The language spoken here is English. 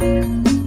嗯。